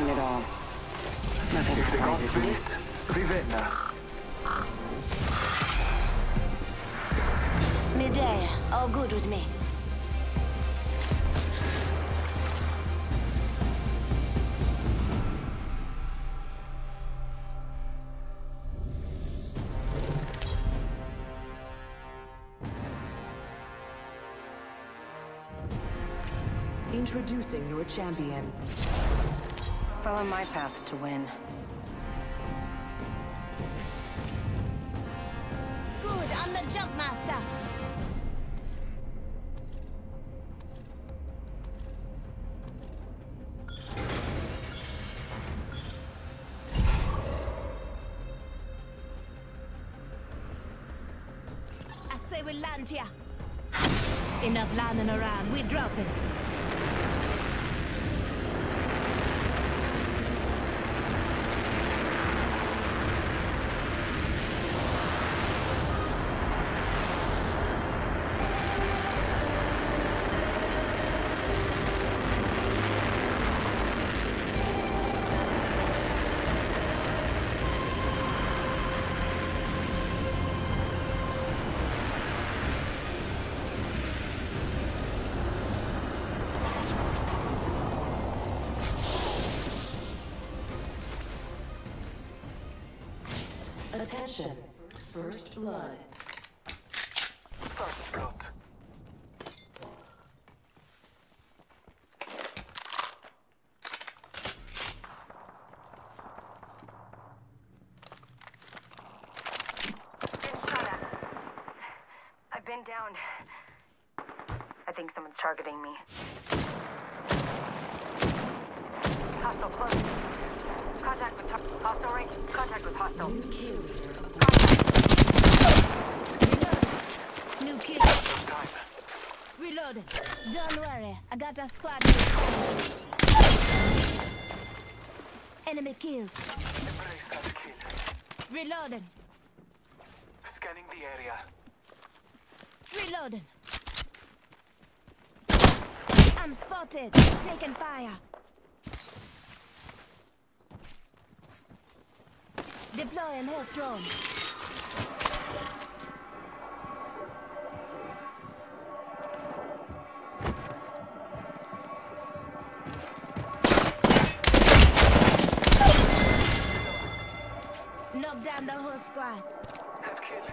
seen it all. Nothing If the surprises me. it, Vivenna. Midday, all good with me. Introducing your champion. Follow my path to win. Good, I'm the jump master. I say we land here. Enough landing around, we're dropping. Attention. First blood. First blood. I've been down. I think someone's targeting me. Hostile close. Contact with tar- hostile right. Contact with hostile. New kill leader. New kill. Just time. Reloaded. Don't worry, I got a squad. Enemy killed. Kill. Reloading. Scanning the area. Reloading. I'm spotted. Taking fire. Deploying hawk drone. Knock down the whole squad. Head kill.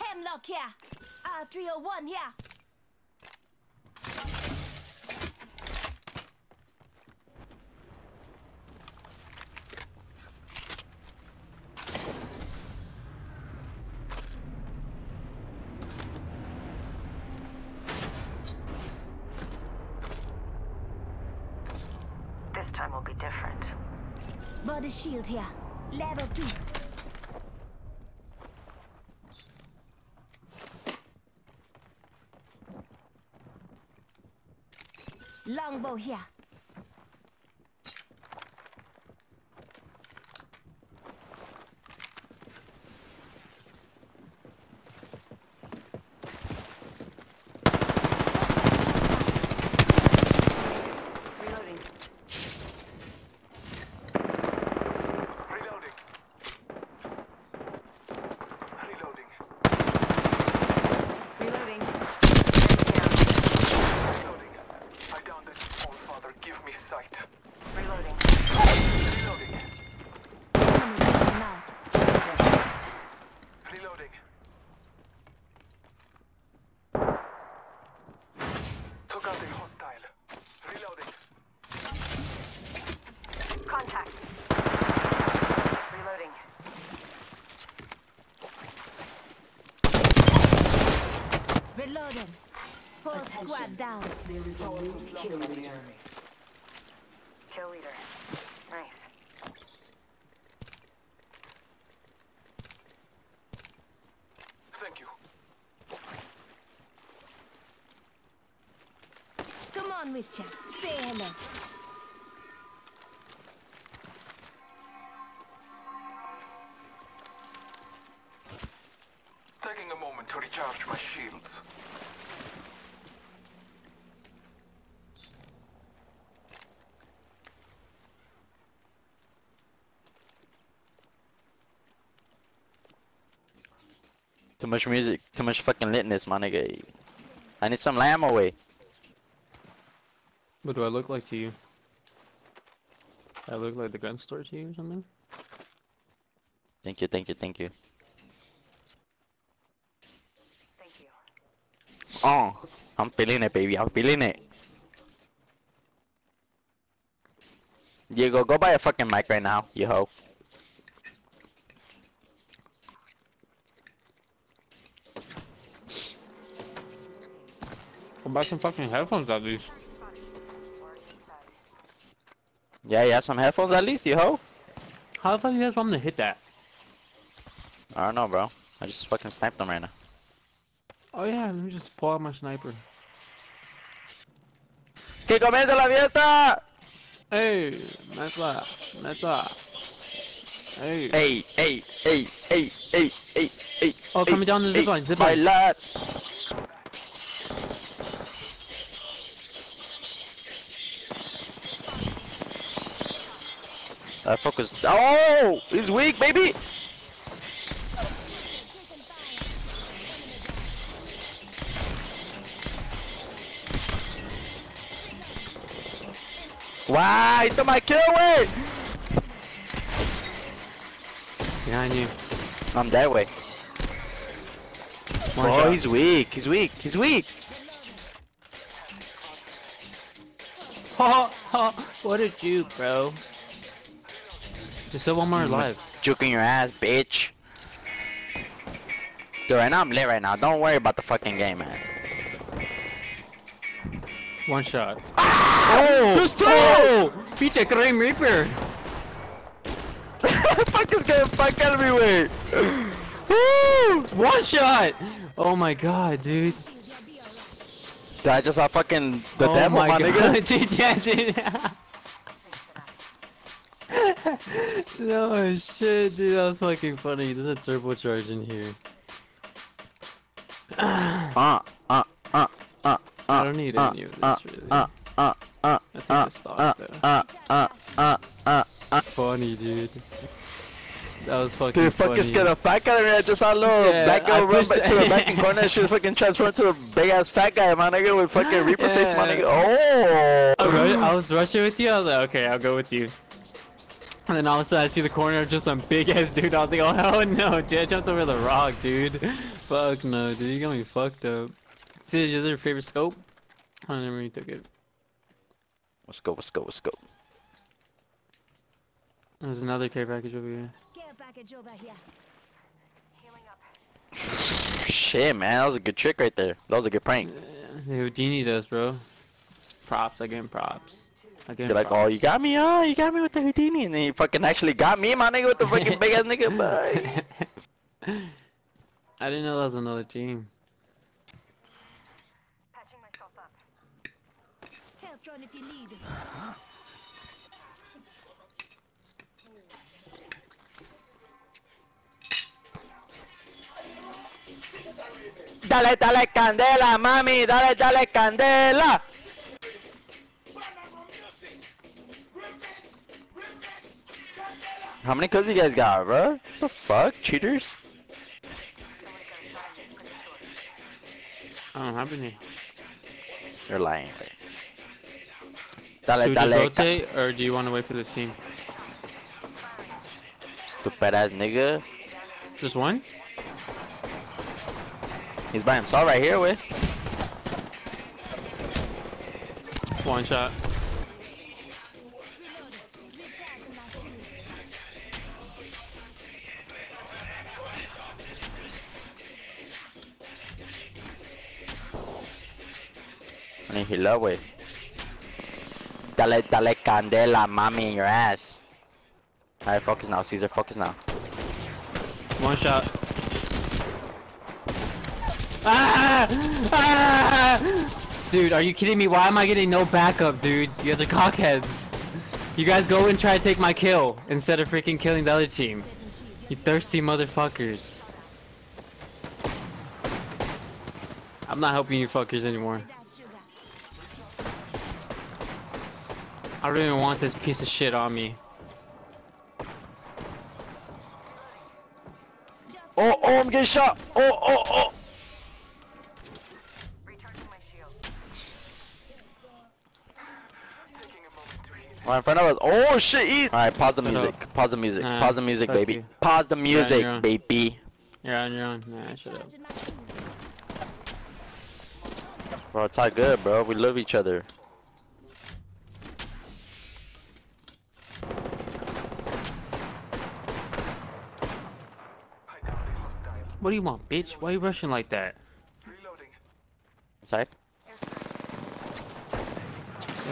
Hemlok here. R301 here. This time will be different. Body shield here. Level 2. Longbow here. Reloading. Reloading. Reloading. Reloading. Reloading. I downed it. All Father, give me sight. Reloading. Reloading. Enemy taken out. Yes. Reloading. Took out a hostile. Reloading. Contact. Reloading. Reloading. Whole squad down. Kill leader. Nice. Thank you. Come on, Witcher. Say hello. Too much music, too much fucking litness, my nigga. I need some lamb away. What do I look like to you? I look like the gun store to you or something? Thank you, thank you, thank you. Thank you. Oh, I'm feeling it, baby. I'm feeling it. Diego, go buy a fucking mic right now, you hoe. Go buy some fucking headphones at least. Yeah, you have some headphones at least, you hoe. How the fuck you guys want me to hit that? I don't know, bro. I just fucking sniped them right now. Oh yeah, let me just pull out my sniper. ¡Que comience la fiesta! Hey, neta, neta. Hey. Hey, hey, hey, hey, hey, hey, hey. Oh, hey, coming down the zip hey, line, zip line. Bailar. I focus. Oh, he's weak, baby. Wow, he's stole my kill away. Behind you. I'm that way. One oh, shot. he's weak. He's weak. He's weak. Ha ha! What a juke, bro. There's still one more alive. Juking your ass, bitch. Dude, right now I'm lit right now. Don't worry about the fucking game, man. One shot. Ah! Oh! There's two! Oh! Pinche Grim Reaper! fuck is getting fuck everywhere. Woo! One shot! Oh my god, dude. Dude, I just saw fucking the oh demo, my, my, god, nigga. yeah, dude. no shit, dude, that was fucking funny. There's a turbocharge in here. Uh, uh, uh, uh, I don't need uh, any of this, uh, really. uh, uh, uh, I think uh, it's stock, uh, though. uh, uh, uh, uh, uh. Funny, dude. That was fucking Dude, funny. fucking scared the fat guy. I just saw a little Yeah, black girl I run pushed- back to the back and corner. She fucking transformed to a big ass fat guy, my nigga, with fucking Reaper face, my Yeah. nigga. Oh! I, ru- I was rushing with you. I was like, okay, I'll go with you. And then all of a sudden, I see the corner of just some big ass dude. I was like, oh hell no, dude! I jumped over the rock, dude. Fuck no, dude! You got me fucked up. See, is your favorite scope? I never really took it. Let's go, let's go, let's go. There's another care package over here. Care package over here. Shit, man, that was a good trick right there. That was a good prank. They Houdini does, bro. Props, I give props. I You're like, oh, you got me, oh, you got me with the Houdini, and then you fucking actually got me, my nigga, with the fucking big ass nigga, bye. I didn't know that was another team. Patching myself up. Health run if you need. Dale, dale, candela, mami, dale, dale, candela. How many kills you guys got, bro? the fuck, cheaters? I don't have any. You're lying. Right? Dale, Do dale, rotate, or do you want to wait for the team? stupid ass nigga. Just one? He's by himself right here with. One shot. Heal up with. Dale, dale, candela, mami, in your ass. Alright, focus now, Caesar, focus now. One shot. Ah! Ah! Dude, are you kidding me? Why am I getting no backup, dude? You guys are cockheads. You guys go and try to take my kill instead of freaking killing the other team. You thirsty motherfuckers. I'm not helping you fuckers anymore. I don't even want this piece of shit on me. Oh, oh, I'm getting shot. Oh, oh, oh. Recharging my shield. Taking a moment to heal. Right in front of us. Oh shit! Eat. All right, pause the music. Pause the music. Nah, Pause the music, baby. you. Pause the music, you're baby. You're on your own. Nah, shut up. charging my shield. Bro, it's all good, bro. We love each other. I downed a hostile. What do you want, bitch? Why are you rushing like that? Reloading. Inside. Like,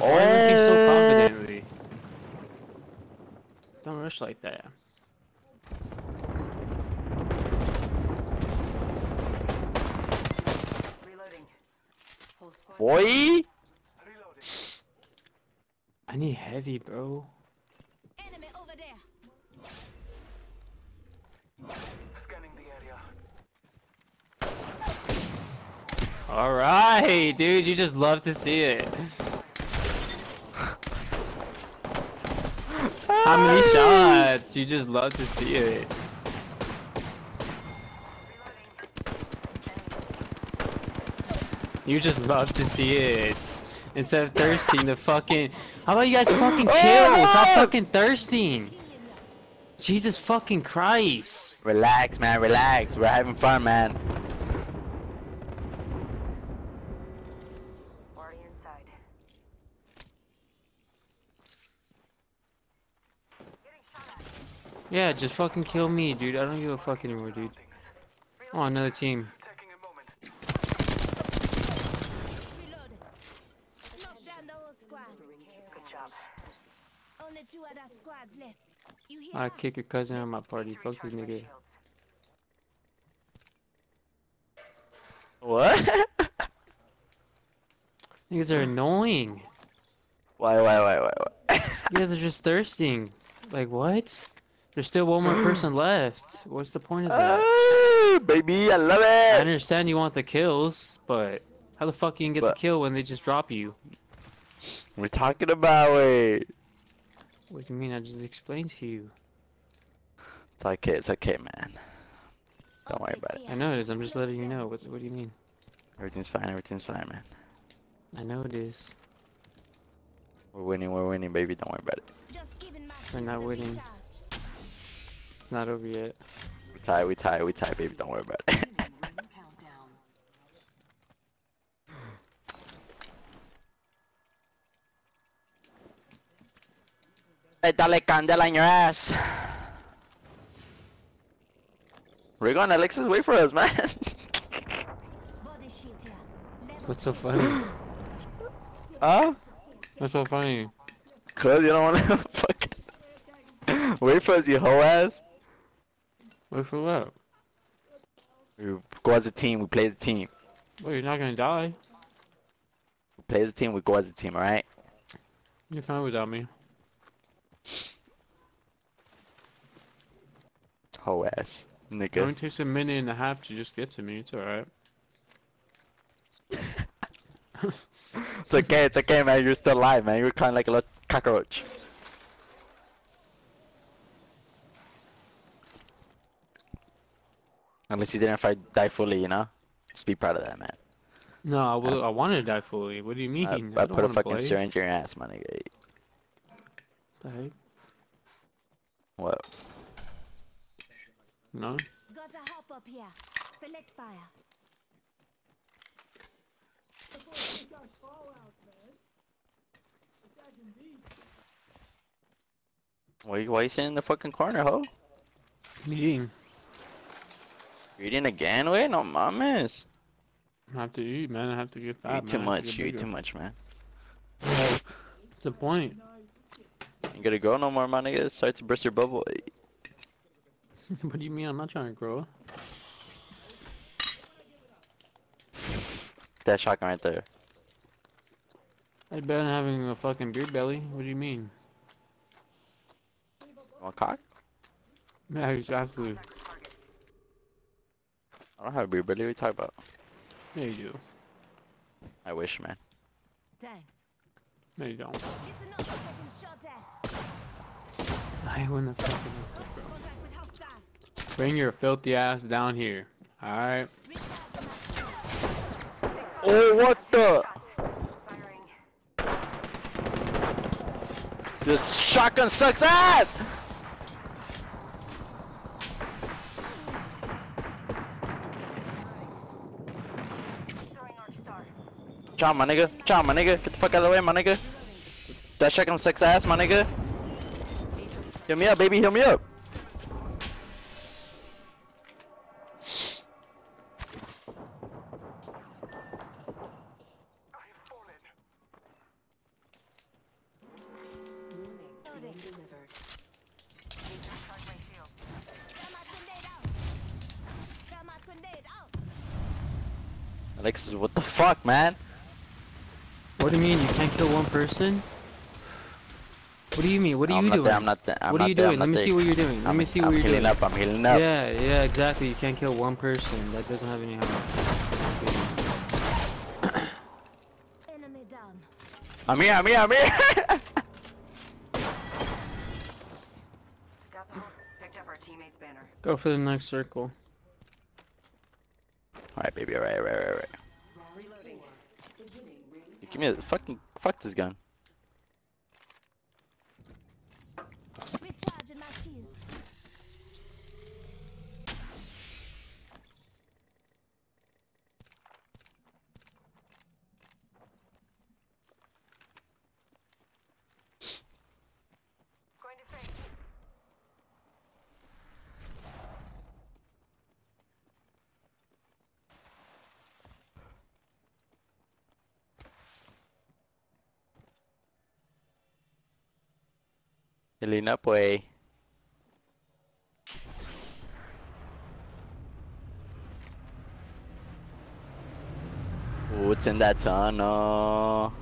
Why do you so Oh. confidently? Don't rush like that. Reloading. Boy. Reloading. I need heavy, bro. Enemy over there. Scanning the area. All right, dude. You just love to see it. How many shots? You just love to see it. You just love to see it. Instead of thirsting the fucking. How about you guys fucking oh, kill? Stop fucking thirsting. Jesus fucking Christ. Relax, man. Relax. We're having fun, man. Already inside. Getting shot at. Yeah, just fucking kill me, dude. I don't give a fuck anymore, dude. Oh, another team. Taking a moment. Reload. Knock down the whole squad. Good job. Only two other squads left. You hear? I kick your cousin out of my party. Fuck this nigga. What? Niggas are annoying. why, why, why, why, why? You guys are just thirsting. Like, what? There's still one more person left. What's the point of that? Ah, baby, I love it. I understand you want the kills, but how the fuck you can get But- the kill when they just drop you? We're talking about it. What do you mean? I just explained to you. It's okay. It's okay, man. Don't worry about it. I know it is. I'm just letting you know. What, what do you mean? Everything's fine. Everything's fine, man. I know it is. We're winning. We're winning, baby. Don't worry about it. Just giving my We're not winning. Recharge. It's not over yet. We tie. We tie. We tie, baby. Don't worry about it. Countdown. Hey, dale candela in your ass. We're going, Alexis. Wait for us, man. Body shield here. Level What's so funny? huh? What's so funny? Cause you don't want to fucking wait for us, you hoe ass. For what? We go as a team. We play as a team. Well, you're not gonna die. We play as a team. We go as a team. All right. You're fine without me. Hoe ass, nigga. It only takes a minute and a half to just get to me. It's alright. It's okay. It's okay, man. You're still alive, man. You're kind of like a little cockroach. Unless you didn't fight die fully, you know. Just be proud of that, man. No, I will. Uh, I wanted to die fully. What do you mean? I, I don't put a fucking play. syringe in your ass, my nigga. The heck? What? No. Got a hop up here. Select fire. Why, why you sitting in the fucking corner, ho? Eating. You eating again? Wait, no mames. I have to eat, man. I have to get You fat. eat too man. I to much. You eat too much, man. What's the point? You gotta grow no more, my nigga. Start to burst your bubble. what do you mean? I'm not trying to grow. That shotgun right there. I better having a fucking beer belly. What do you mean? Want cock? Yeah, exactly. I don't have a beer belly. What are you talking about? Yeah, you do. I wish, man. Thanks. No, you don't. Listen up, you're getting shot at. I hate when the fucking bro. Contact with. Bring your filthy ass down here. Alright. Recharge my shield. Oh, what the? Firing. This shotgun sucks ass! Ciao, my nigga. Ciao, my nigga. Get the fuck out of the way, my nigga. That shotgun sucks ass, my nigga. Heal me up, baby. Heal me up. Alexis, what the fuck, man? What do you mean? You can't kill one person? What do you mean? What are I'm you doing? there, I'm not there. I'm what are you there, I'm doing? Let me there. see what you're doing. Let I'm, me see I'm what you're healing doing. up. I'm healing up. Yeah, yeah, exactly. You can't kill one person that doesn't have any health. Enemy down. I'm here. I'm here. I'm here. Got the whole. Picked up our teammate's banner. Go for the next circle. all right, baby. All right, all Give me a fucking fuck this gun. Recharging my shield. Going to face. Up, way. Ooh, it's in that tunnel.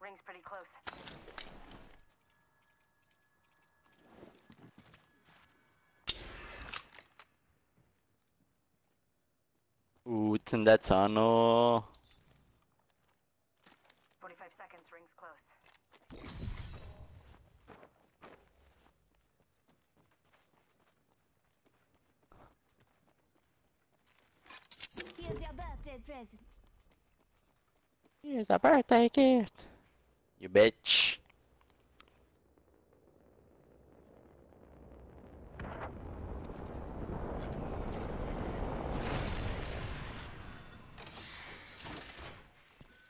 Ring's pretty close. Ooh, it's in that tunnel. 45 seconds. Ring's close. Here's your birthday present. Here's a birthday gift. You bitch.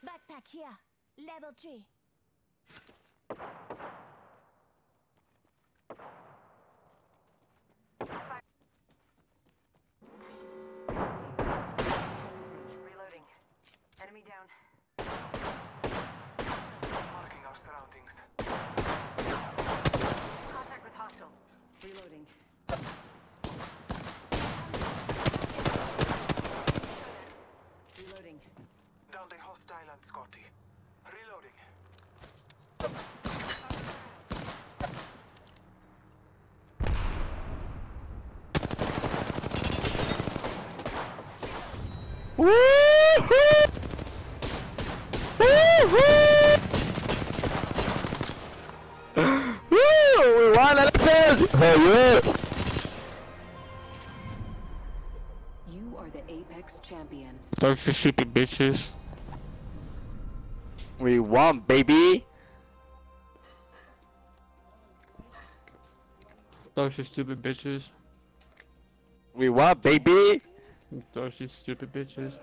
Backpack here. Level 3. Reloading. Enemy down. Marking our surroundings. Contact with hostile. Reloading. Reloading. Downed a hostile and Scotty. Reloading. Woo-hoo! Woo-hoo! Woo! We won, Alexis! Hell yeah! You are the Apex champions. Those are stupid bitches. We won, baby! Those are stupid bitches. We won, baby! Those stupid bitches.